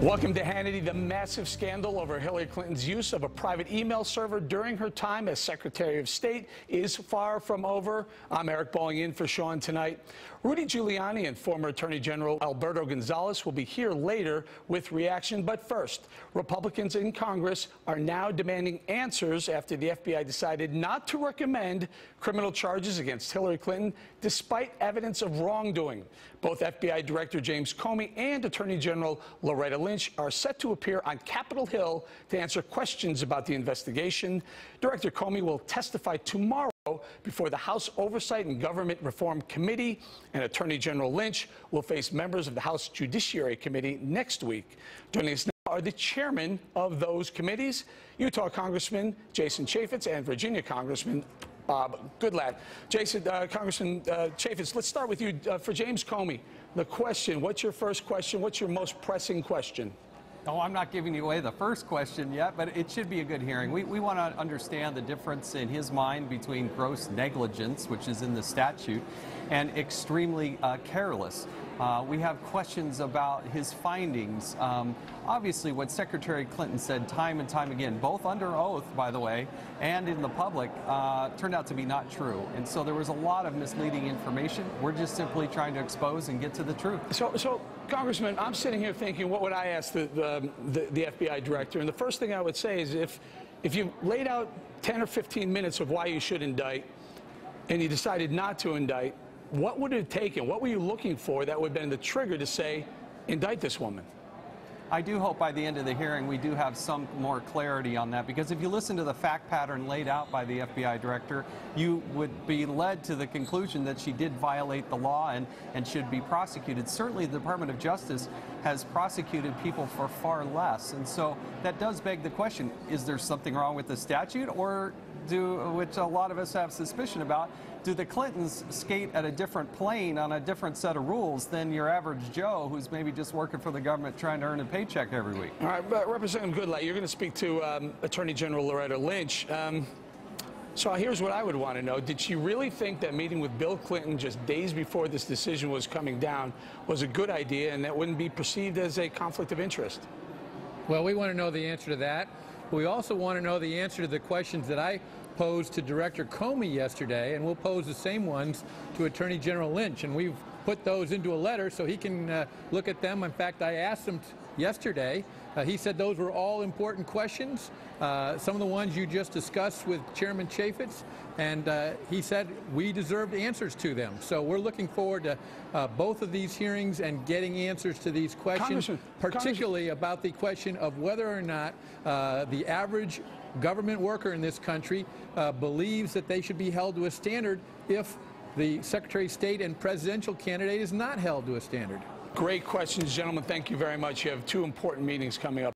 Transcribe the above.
Welcome to Hannity. The massive scandal over Hillary Clinton's use of a private email server during her time as Secretary of State is far from over. I'm Eric Bolling in for Sean tonight. Rudy Giuliani and former Attorney General Alberto Gonzales will be here later with reaction. But first, Republicans in Congress are now demanding answers after the FBI decided not to recommend criminal charges against Hillary Clinton despite evidence of wrongdoing. Both FBI Director James Comey and Attorney General Loretta Lynch are set to appear on Capitol Hill to answer questions about the investigation. Director Comey will testify tomorrow before the House Oversight and Government Reform Committee, and Attorney General Lynch will face members of the House Judiciary Committee next week. Joining us now are the chairmen of those committees, Utah Congressman Jason Chaffetz and Virginia Congressman Bob Goodlatte, Jason, uh, Congressman uh, Chaffetz, let's start with you. Uh, for James Comey, the question, what's your first question? What's your most pressing question? Oh, I'm not giving you away the first question yet, but it should be a good hearing. We, we want to understand the difference in his mind between gross negligence, which is in the statute, and extremely uh, careless. Uh, we have questions about his findings. Um, obviously, what Secretary Clinton said time and time again, both under oath, by the way, and in the public, uh, turned out to be not true. And so there was a lot of misleading information. We're just simply trying to expose and get to the truth. So, so Congressman, I'm sitting here thinking, what would I ask the, the, the, the FBI director? And the first thing I would say is if, if you laid out 10 or 15 minutes of why you should indict, and you decided not to indict, what would it have taken? What were you looking for that would have been the trigger to say, indict this woman? I do hope by the end of the hearing we do have some more clarity on that because if you listen to the fact pattern laid out by the FBI director, you would be led to the conclusion that she did violate the law and, and should be prosecuted. Certainly the Department of Justice has prosecuted people for far less. And so that does beg the question, is there something wrong with the statute or do, which a lot of us have suspicion about, do the Clintons skate at a different plane on a different set of rules than your average Joe who's maybe just working for the government trying to earn a paycheck every week? All right, but Representative Goodlatte, you're going to speak to um, Attorney General Loretta Lynch. Um, so here's what I would want to know. Did she really think that meeting with Bill Clinton just days before this decision was coming down was a good idea and that wouldn't be perceived as a conflict of interest? Well, we want to know the answer to that. We also want to know the answer to the questions that I posed to Director Comey yesterday, and we'll pose the same ones to Attorney General Lynch. And we've put those into a letter so he can uh, look at them. In fact, I asked him yesterday. Uh, he said those were all important questions, uh, some of the ones you just discussed with Chairman Chaffetz, and uh, he said we deserved answers to them. So we're looking forward to uh, both of these hearings and getting answers to these questions, particularly about the question of whether or not uh, the average government worker in this country uh, believes that they should be held to a standard if the Secretary of State and presidential candidate is not held to a standard. Great questions, gentlemen. Thank you very much. You have two important meetings coming up.